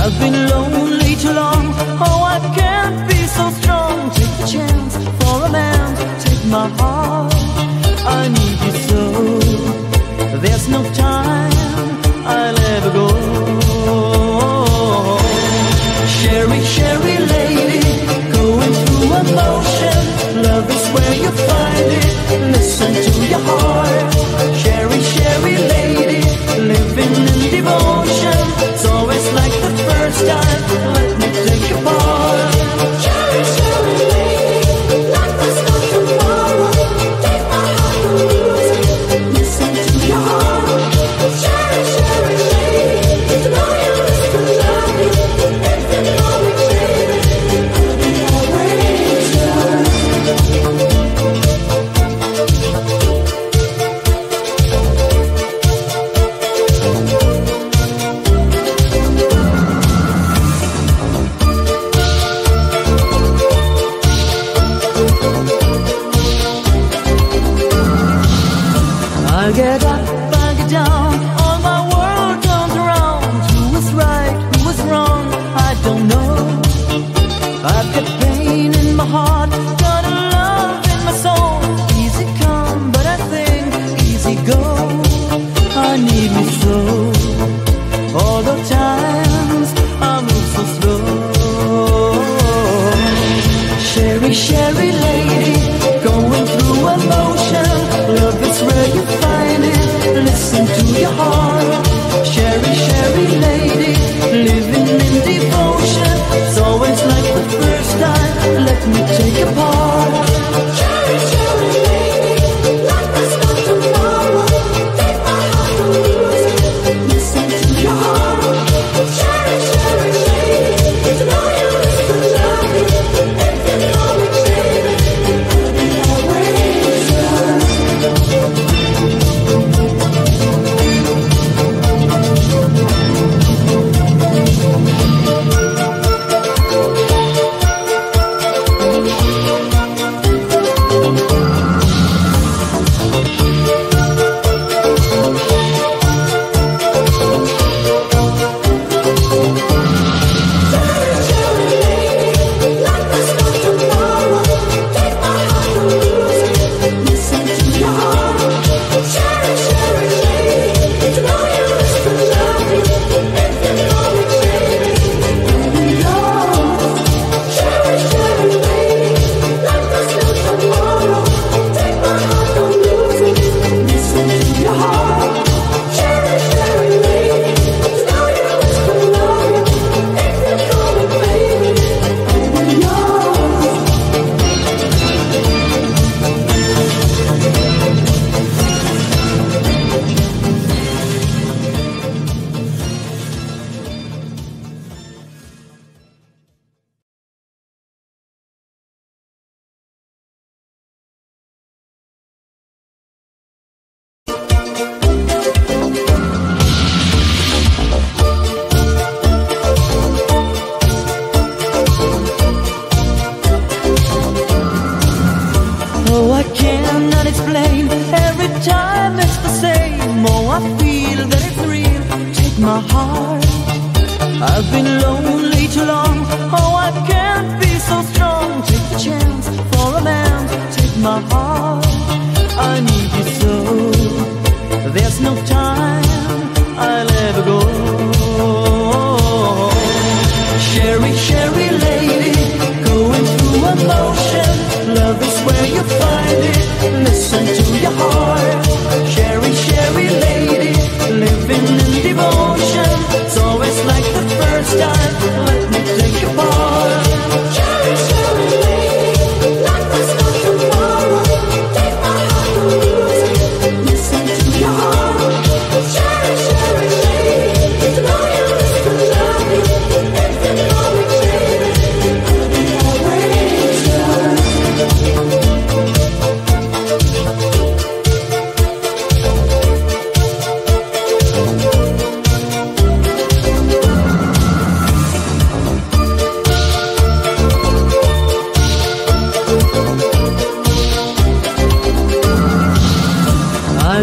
I've been lonely too long. Oh, I can't be so strong. Take the chance for a man. Take my heart. I need you so. There's no time. I'll ever go. Cheri, Cheri lady, going through. Love is where you find it. Listen to your heart. Cheri living in devotion. it's always like the first time. Let me take a part.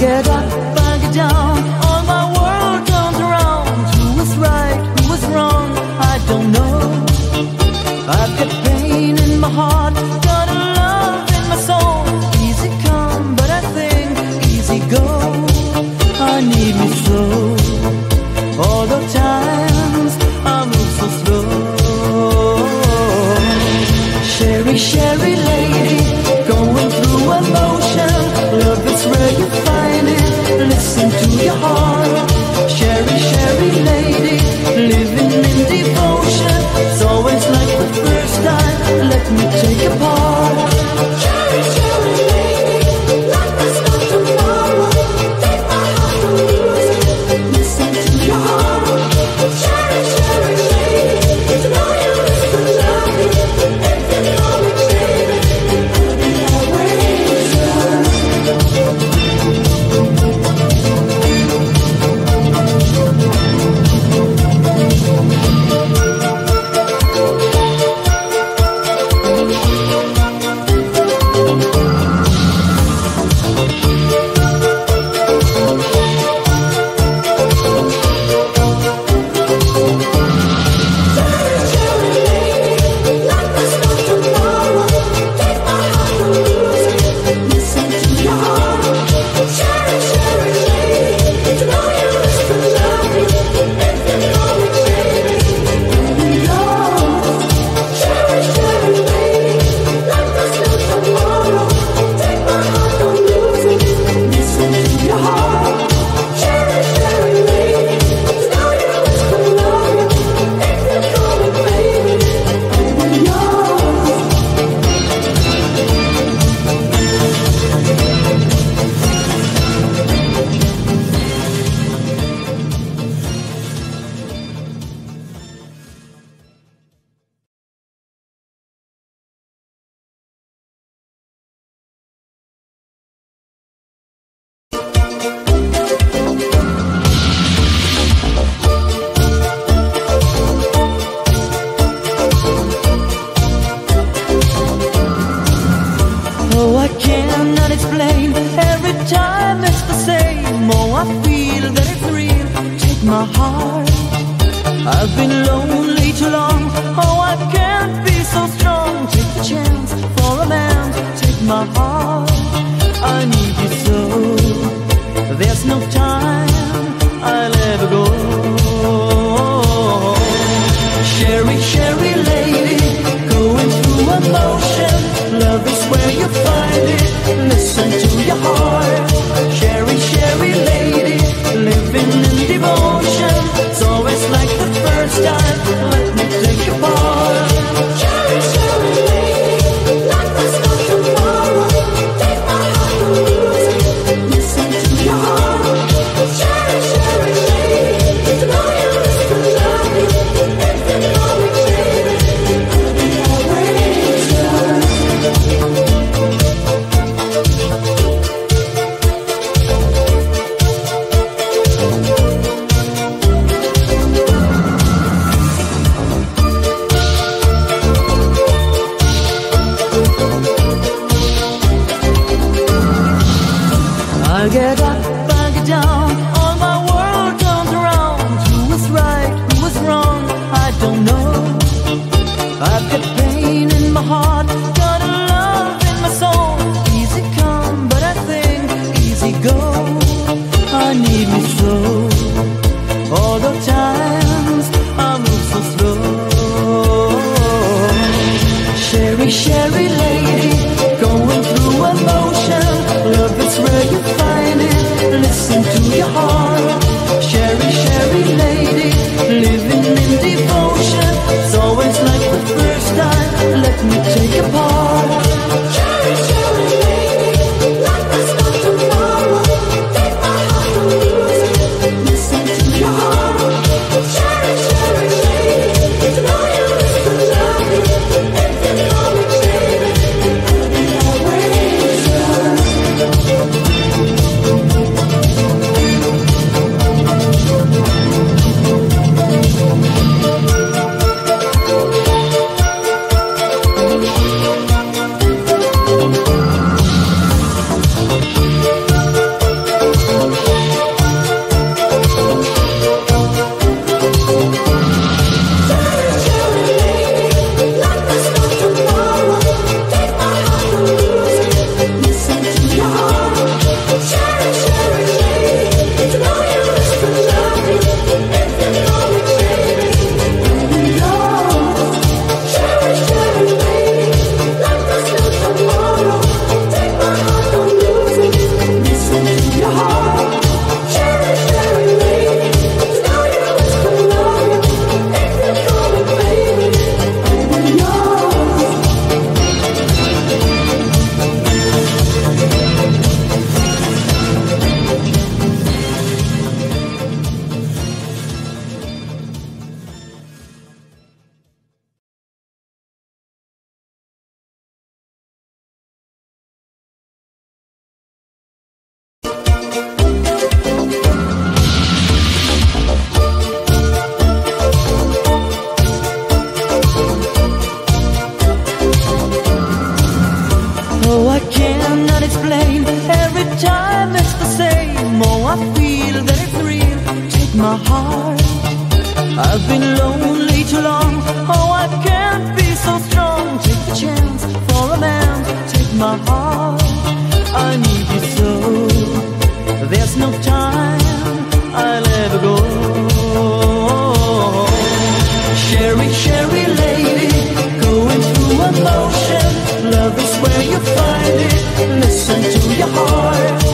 get up, I get down. All my world comes around. Who was right? Who was wrong? I don't know. I've got pain in my heart. my heart. I've been lonely too long. Oh, I can't be so strong. Take the chance for a man. Take my heart. need me so. my heart. I need you so. There's no time I'll ever go. Cheri, Cheri lady, going through emotion. Love is where you find it. Listen to your heart.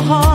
my heart.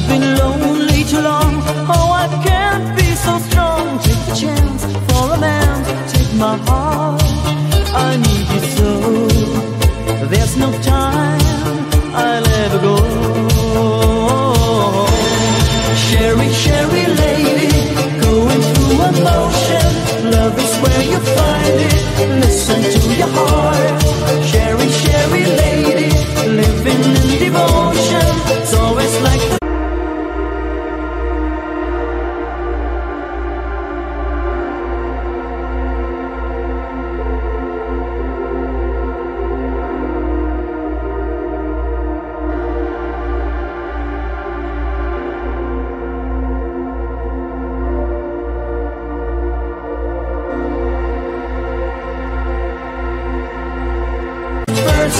I've been lonely too long. Oh, I can't be so strong. Take a chance for a man. Take my heart. I need you so. There's no time. I'll ever go. Cheri, Cheri lady, going through emotion. Love is where you find it. Listen to your heart.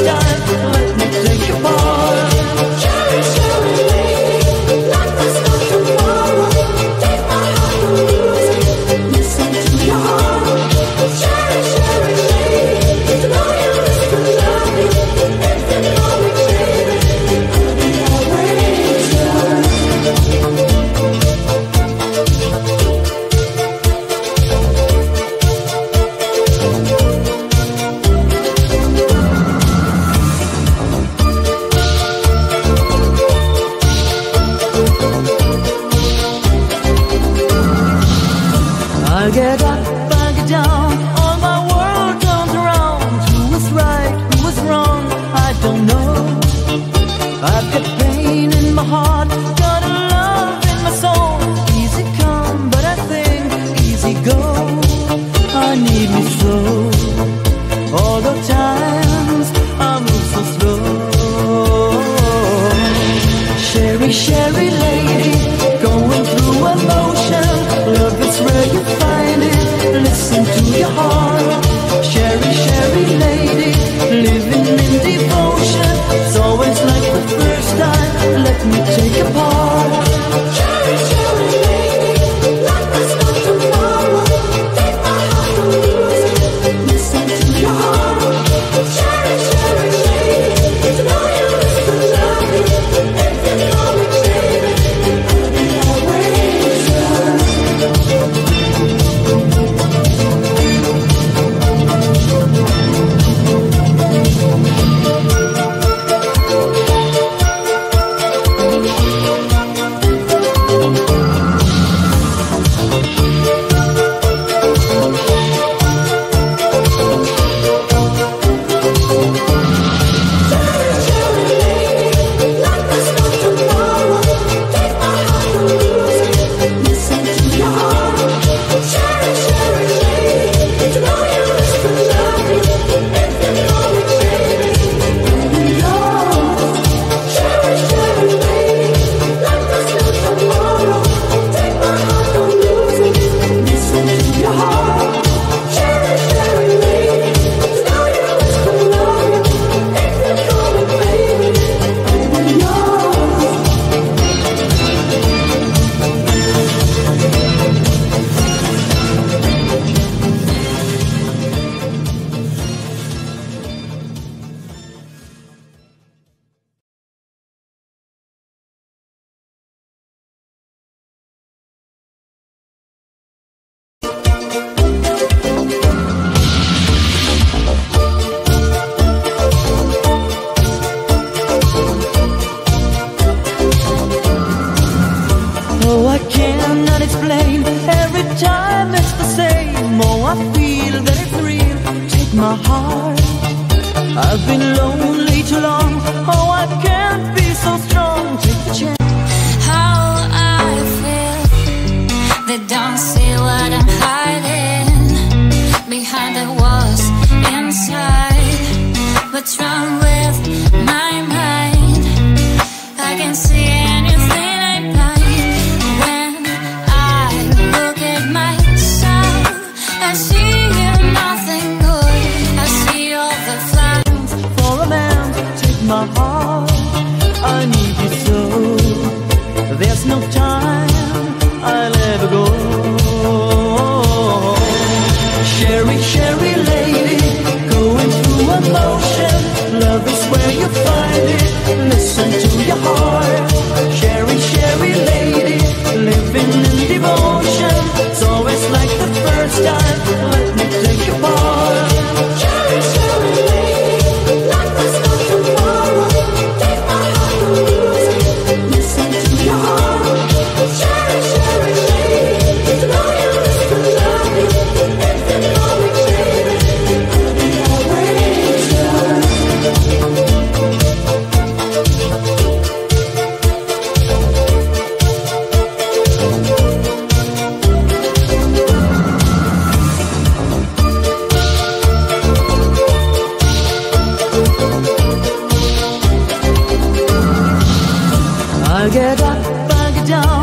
Let me take your part. time it's the same. Oh, I feel that it's real. Take my heart. I've been lonely too long. Oh, I can't be so strong. Take the chance. How I feel. They don't see what I'm hiding behind the walls inside. What's wrong with my mind? I can see it. no time. get up, back down.